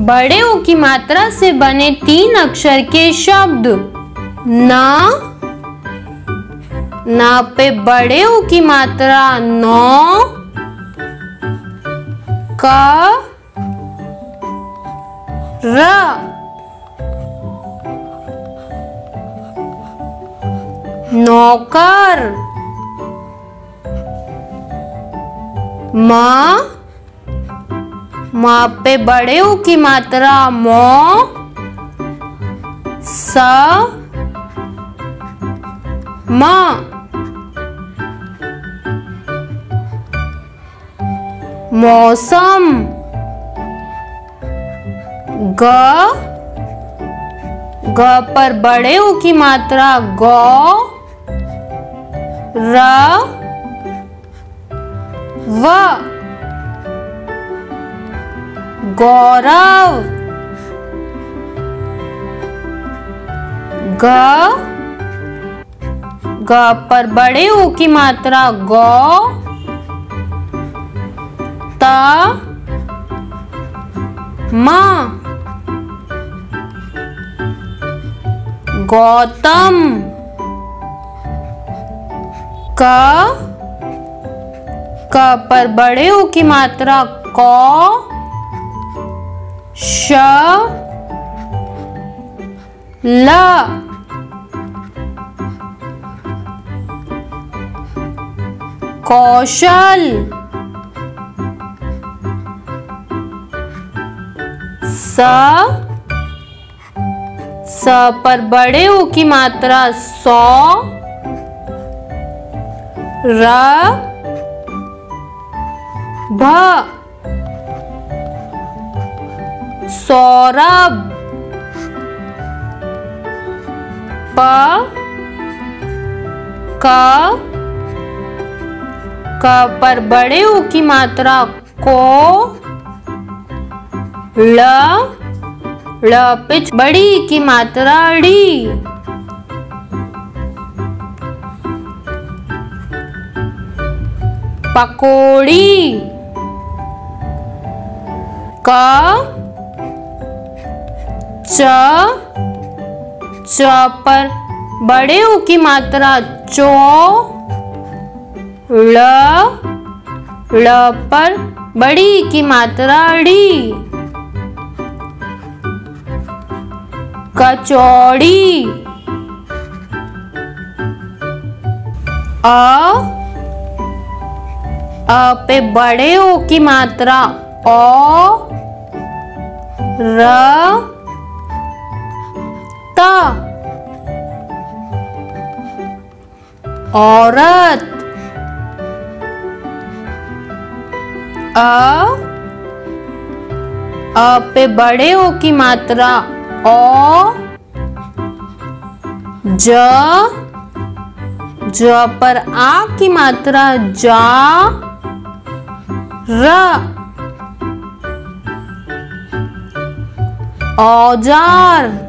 बड़े ओ की मात्रा से बने तीन अक्षर के शब्द। ना ना पे बड़े ओ की मात्रा नौ, का, र। नौकर। माँ माँ पे बड़े ऊ की मात्रा मो स माँ। मौसम ग। ग पर बड़े ऊ की मात्रा गौ। र। व। गौरव। ग। ग पर बड़े ऊ की मात्रा गौ। त। माँ। गौतम। क। क पर बड़े ऊ की मात्रा कौ। श ल। कौशल। स। स पर बड़े ऊ की मात्रा सौ। र। भ। सौरभ। प, क क, पर बड़े ऊ की मात्रा को ल ळ पिच बड़ी की मात्रा ड़ी। पकोड़ी, क च च पर बड़े ऊ की मात्रा, चो ळ ळ पर बड़ी की मात्रा, ड़ी। कचौड़ी। अ अ पे बड़े ओ की मात्रा, ओ, र त औरत। अ अ पे बड़े ओ की मात्रा। ओ ज ज पर आ की मात्रा। जा, र। औज़ार।